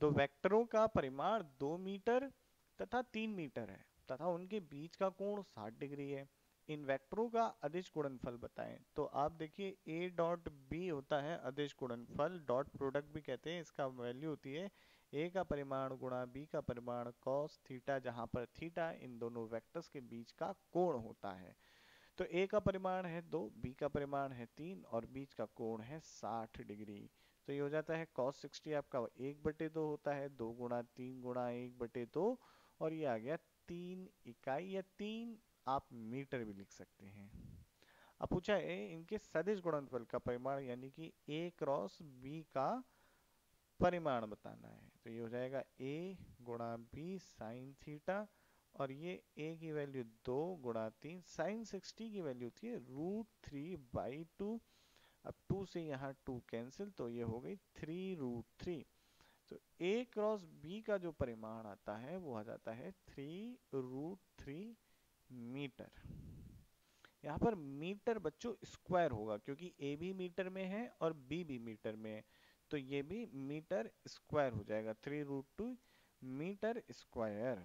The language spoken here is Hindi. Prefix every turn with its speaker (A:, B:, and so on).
A: दो वेक्टरों का परिमाण दो मीटर तथा तीन मीटर है, तथा उनके बीच का कोण 60 डिग्री है। इन वेक्टरों का अदिश गुणनफल बताएँ। तो आप देखिए, a डॉट b होता है अदिश गुणनफल डॉट प्रोडक्ट भी कहते हैं, इसका वैल्यू होती है ए का परिमाण गुणा बी का परिमाण cos थीटा जहाँ पर थीटा इन दोनों वेक्टर्स के बीच का कोण होता है। तो ए का परिमाण है दो बी का परिमाण है तीन, और बीच का कोण है साठ डिग्री। तो ये हो जाता है cos 60 आपका एक बटे दो होता है, दो गुणा तीन गुणा एक बटे दो, और ये आ गया तीन इकाई या तीन आप मीटर भी लिख सकते हैं। अब पूछा है, इनके सदिश गुणनफल का परिमाण यानी कि a क्रॉस b का परिमाण बताना है। तो ये हो जाएगा a गुणा बी साइन थीटा और ये a की वैल्यू दो गुणा तीन साइन सिक्सटी की वैल्यू है रूट थ्री बाई टू अब टू से यहाँ टू कैंसिल तो ये हो गई थ्री रूट थ्री तो a क्रॉस b का जो परिमाण आता है, वो आ जाता है थ्री रूट थ्री मीटर यहाँ पर मीटर बच्चों स्क्वायर होगा, क्योंकि ए भी मीटर में है और बी भी मीटर में है. तो ये भी मीटर स्क्वायर हो जाएगा three root two metre square